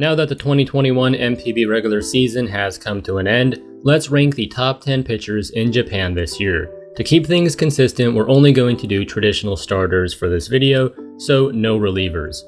Now that the 2021 NPB regular season has come to an end, let's rank the top 10 pitchers in Japan this year. To keep things consistent, we're only going to do traditional starters for this video, so no relievers.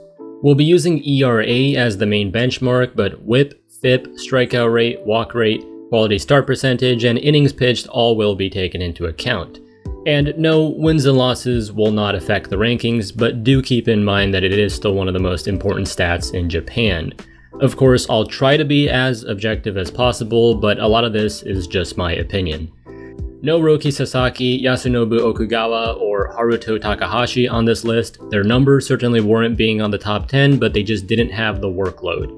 We'll be using ERA as the main benchmark, but whip, FIP, strikeout rate, walk rate, quality start percentage, and innings pitched all will be taken into account. And no, wins and losses will not affect the rankings, but do keep in mind that it is still one of the most important stats in Japan. Of course, I'll try to be as objective as possible, but a lot of this is just my opinion. No Roki Sasaki, Yasunobu Okugawa, or Haruto Takahashi on this list. Their numbers certainly warrant being on the top 10, but they just didn't have the workload.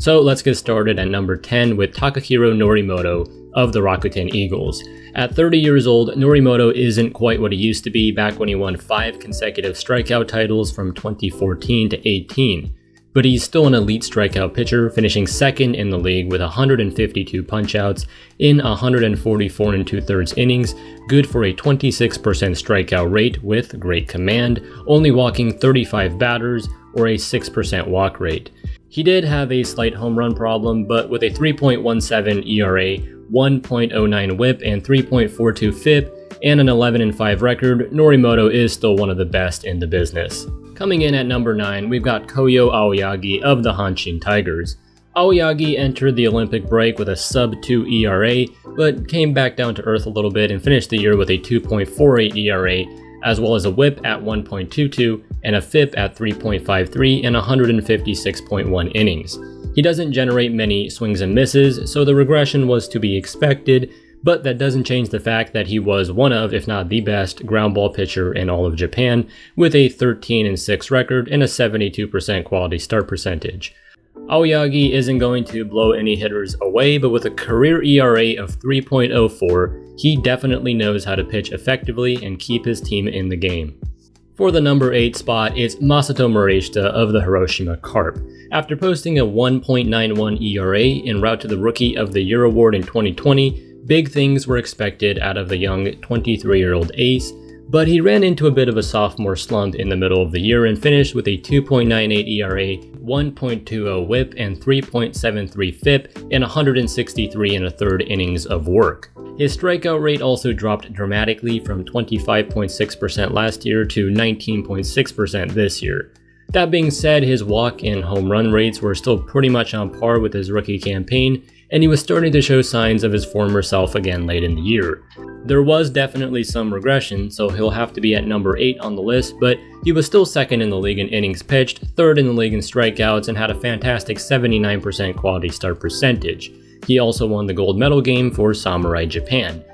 So let's get started at number 10 with Takahiro Norimoto of the Rakuten Eagles. At 30 years old, Norimoto isn't quite what he used to be back when he won 5 consecutive strikeout titles from 2014 to 18 but he's still an elite strikeout pitcher, finishing second in the league with 152 punchouts in 144 and 2 thirds innings, good for a 26% strikeout rate with great command, only walking 35 batters or a 6% walk rate. He did have a slight home run problem, but with a 3.17 ERA, 1.09 whip, and 3.42 FIP, and an 11 5 record, Norimoto is still one of the best in the business. Coming in at number 9, we've got Koyo Aoyagi of the Hanshin Tigers. Aoyagi entered the Olympic break with a sub 2 ERA, but came back down to earth a little bit and finished the year with a 2.48 ERA, as well as a whip at 1.22 and a FIP at 3.53 in 156.1 innings. He doesn't generate many swings and misses, so the regression was to be expected, but that doesn't change the fact that he was one of, if not the best, ground ball pitcher in all of Japan, with a 13 6 record and a 72% quality start percentage. Aoyagi isn't going to blow any hitters away, but with a career ERA of 3.04, he definitely knows how to pitch effectively and keep his team in the game. For the number 8 spot, it's Masato Morishita of the Hiroshima Carp. After posting a 1.91 ERA en route to the Rookie of the Year award in 2020, Big things were expected out of the young 23 year old ace, but he ran into a bit of a sophomore slump in the middle of the year and finished with a 2.98 ERA, 1.20 whip, and 3.73 FIP in 163 and a third innings of work. His strikeout rate also dropped dramatically from 25.6% last year to 19.6% this year. That being said, his walk and home run rates were still pretty much on par with his rookie campaign, and he was starting to show signs of his former self again late in the year. There was definitely some regression, so he'll have to be at number 8 on the list, but he was still second in the league in innings pitched, third in the league in strikeouts, and had a fantastic 79% quality start percentage. He also won the gold medal game for Samurai Japan.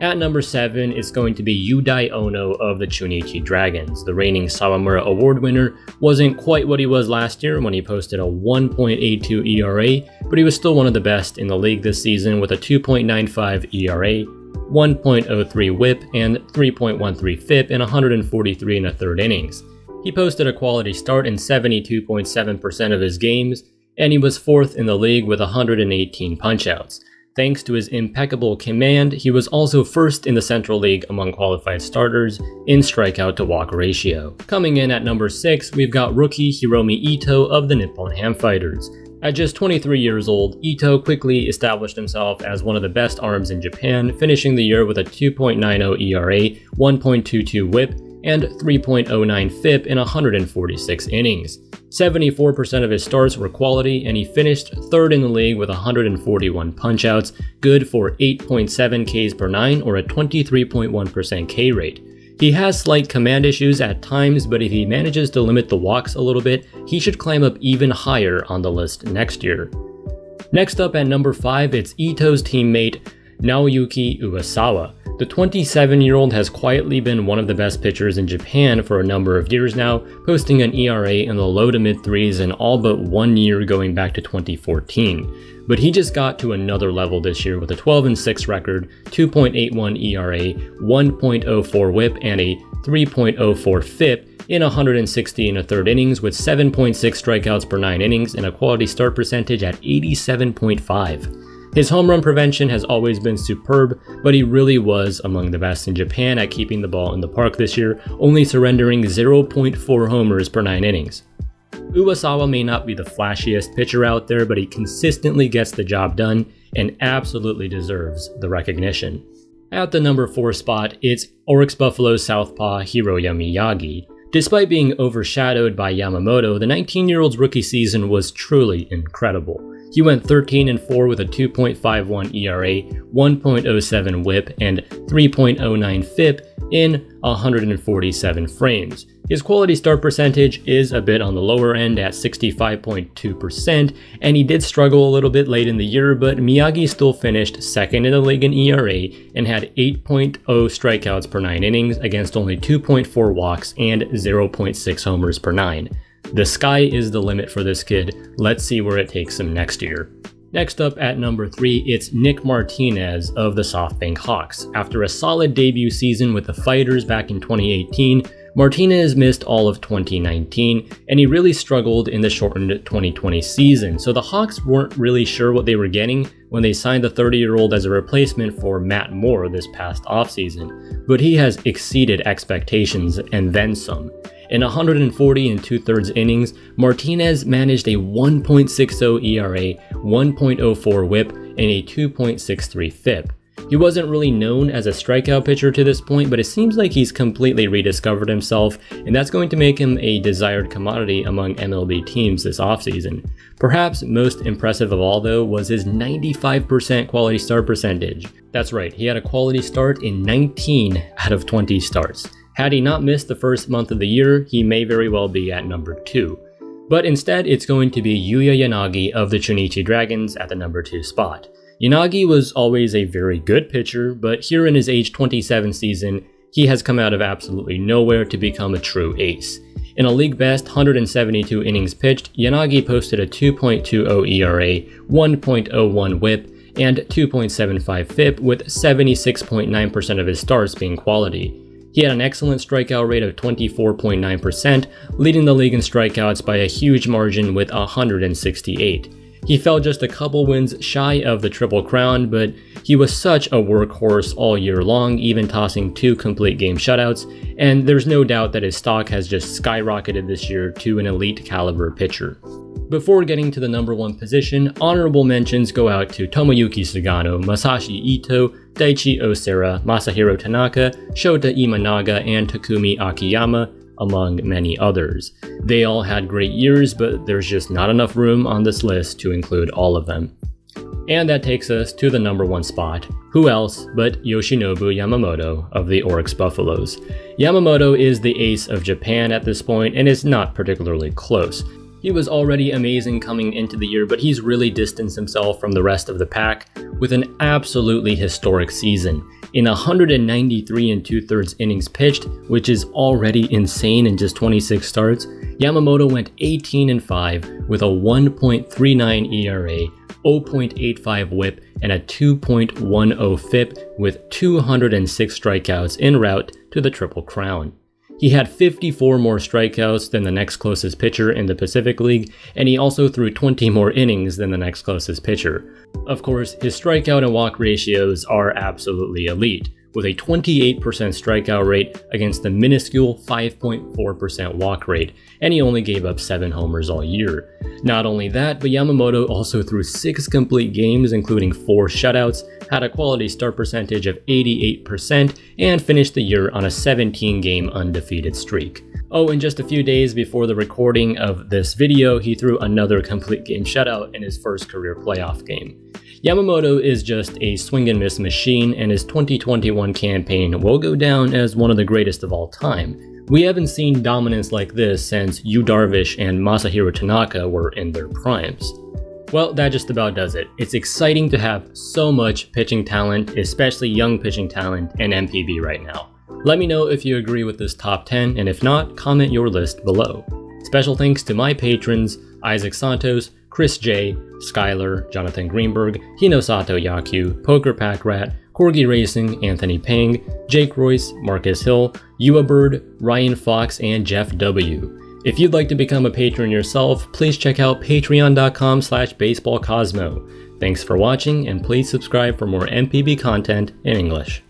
At number 7 is going to be Yudai Ono of the Chunichi Dragons. The reigning Sawamura Award winner wasn't quite what he was last year when he posted a 1.82 ERA, but he was still one of the best in the league this season with a 2.95 ERA, 1.03 whip, and 3.13 FIP in 143 and a third innings. He posted a quality start in 72.7% of his games, and he was fourth in the league with 118 punchouts. Thanks to his impeccable command, he was also first in the Central League among qualified starters in strikeout to walk ratio. Coming in at number 6, we've got rookie Hiromi Ito of the Nippon Ham Fighters. At just 23 years old, Ito quickly established himself as one of the best arms in Japan, finishing the year with a 2.90 ERA, 1.22 whip, and 3.09 FIP in 146 innings. 74% of his starts were quality, and he finished third in the league with 141 punchouts, good for 8.7 Ks per 9 or a 23.1% K rate. He has slight command issues at times, but if he manages to limit the walks a little bit, he should climb up even higher on the list next year. Next up at number 5, it's Ito's teammate Naoyuki Uwasawa. The 27 year old has quietly been one of the best pitchers in Japan for a number of years now, posting an ERA in the low to mid threes in all but one year going back to 2014. But he just got to another level this year with a 12 6 record, 2.81 ERA, 1.04 whip, and a 3.04 FIP in 160 and a third innings with 7.6 strikeouts per 9 innings and a quality start percentage at 87.5. His home run prevention has always been superb, but he really was among the best in Japan at keeping the ball in the park this year, only surrendering 0.4 homers per 9 innings. Uwasawa may not be the flashiest pitcher out there, but he consistently gets the job done and absolutely deserves the recognition. At the number 4 spot, it's Oryx Buffalo southpaw Hiroya Miyagi. Despite being overshadowed by Yamamoto, the 19 year old's rookie season was truly incredible. He went 13 and 4 with a 2.51 ERA, 1.07 whip, and 3.09 FIP in 147 frames. His quality start percentage is a bit on the lower end at 65.2%, and he did struggle a little bit late in the year, but Miyagi still finished second in the league in ERA and had 8.0 strikeouts per 9 innings against only 2.4 walks and 0.6 homers per 9. The sky is the limit for this kid. Let's see where it takes him next year. Next up at number 3, it's Nick Martinez of the SoftBank Hawks. After a solid debut season with the Fighters back in 2018, Martinez missed all of 2019, and he really struggled in the shortened 2020 season, so the Hawks weren't really sure what they were getting when they signed the 30 year old as a replacement for Matt Moore this past offseason. But he has exceeded expectations and then some. In 140 and two thirds innings, Martinez managed a 1.60 ERA, 1.04 whip, and a 2.63 FIP. He wasn't really known as a strikeout pitcher to this point, but it seems like he's completely rediscovered himself, and that's going to make him a desired commodity among MLB teams this offseason. Perhaps most impressive of all, though, was his 95% quality start percentage. That's right, he had a quality start in 19 out of 20 starts. Had he not missed the first month of the year, he may very well be at number 2. But instead, it's going to be Yuya Yanagi of the Chunichi Dragons at the number 2 spot. Yanagi was always a very good pitcher, but here in his age 27 season, he has come out of absolutely nowhere to become a true ace. In a league best 172 innings pitched, Yanagi posted a 2.20 ERA, 1.01 whip, and 2.75 FIP with 76.9% of his starts being quality. He had an excellent strikeout rate of 24.9%, leading the league in strikeouts by a huge margin with 168. He fell just a couple wins shy of the Triple Crown, but he was such a workhorse all year long, even tossing two complete game shutouts, and there's no doubt that his stock has just skyrocketed this year to an elite caliber pitcher. Before getting to the number one position, honorable mentions go out to Tomoyuki Sugano, Masashi Ito, Daichi Osera, Masahiro Tanaka, Shota Imanaga, and Takumi Akiyama, among many others. They all had great years, but there's just not enough room on this list to include all of them. And that takes us to the number one spot. Who else but Yoshinobu Yamamoto of the Oryx Buffaloes? Yamamoto is the ace of Japan at this point and is not particularly close. He was already amazing coming into the year, but he's really distanced himself from the rest of the pack with an absolutely historic season. In 193 and two thirds innings pitched, which is already insane in just 26 starts, Yamamoto went 18 and 5 with a 1.39 ERA, 0.85 whip, and a 2.10 FIP with 206 strikeouts en route to the Triple Crown. He had 54 more strikeouts than the next closest pitcher in the Pacific League, and he also threw 20 more innings than the next closest pitcher. Of course, his strikeout and walk ratios are absolutely elite, with a 28% strikeout rate against the minuscule 5.4% walk rate, and he only gave up 7 homers all year. Not only that, but Yamamoto also threw 6 complete games, including 4 shutouts, had a quality start percentage of 88%, and finished the year on a 17 game undefeated streak. Oh, and just a few days before the recording of this video, he threw another complete game shutout in his first career playoff game. Yamamoto is just a swing and miss machine, and his 2021 campaign will go down as one of the greatest of all time. We haven't seen dominance like this since Yu Darvish and Masahiro Tanaka were in their primes. Well, that just about does it. It's exciting to have so much pitching talent, especially young pitching talent, in NPB right now. Let me know if you agree with this top 10, and if not, comment your list below. Special thanks to my patrons, Isaac Santos, Chris J, Skylar, Jonathan Greenberg, Hinosato Yaku, Poker Pack Rat, Corgi Racing, Anthony Pang, Jake Royce, Marcus Hill, Yua Bird, Ryan Fox, and Jeff W. If you'd like to become a patron yourself, please check out patreon.com slash baseballcosmo. Thanks for watching, and please subscribe for more NPB content in English.